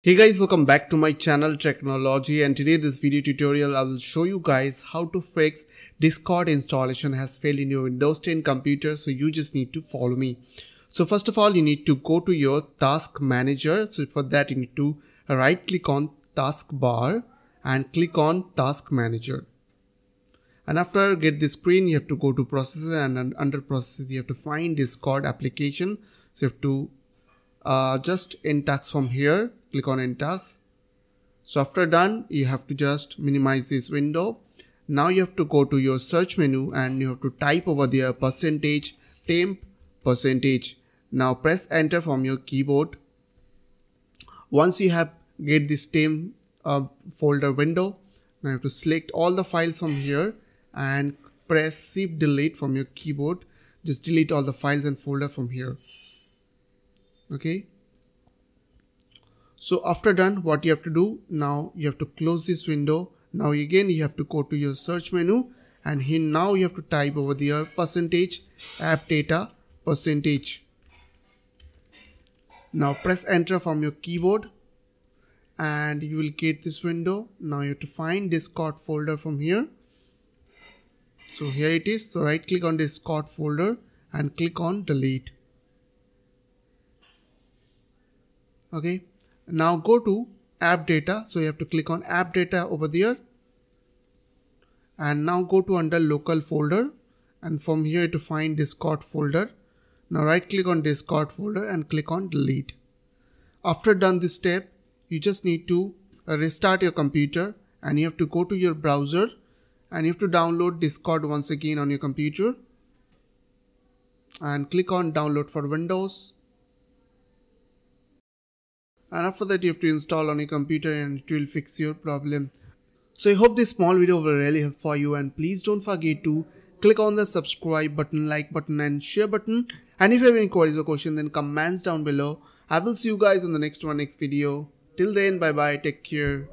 Hey guys welcome back to my channel Tricknology and today this video tutorial I will show you guys how to fix discord installation has failed in your windows 10 computer so you just need to follow me. So first of all you need to go to your task manager so for that you need to right click on taskbar and click on task manager. And after get this screen you have to go to processes and under processes you have to find discord application so you have to uh, just in task from here click on task so after done you have to just minimize this window. Now you have to go to your search menu and you have to type over there percentage temp percentage. Now press enter from your keyboard. Once you have get this temp uh, folder window now you have to select all the files from here and press shift delete from your keyboard. Just delete all the files and folder from here. Okay so after done what you have to do? Now you have to close this window. Now again you have to go to your search menu. And here now you have to type over there percentage app data percentage. Now press enter from your keyboard. And you will get this window. Now you have to find discord folder from here. So here it is. So right click on discord folder and click on delete. Okay now go to app data. So you have to click on app data over there. And now go to under local folder. And from here to find discord folder. Now right click on discord folder and click on delete. After done this step you just need to restart your computer. And you have to go to your browser. And you have to download discord once again on your computer. And click on download for windows and after that you have to install on your computer and it will fix your problem. So I hope this small video will really help for you and please don't forget to click on the subscribe button, like button and share button and if you have any queries or questions then comments down below. I will see you guys on the next one next video. Till then bye bye take care.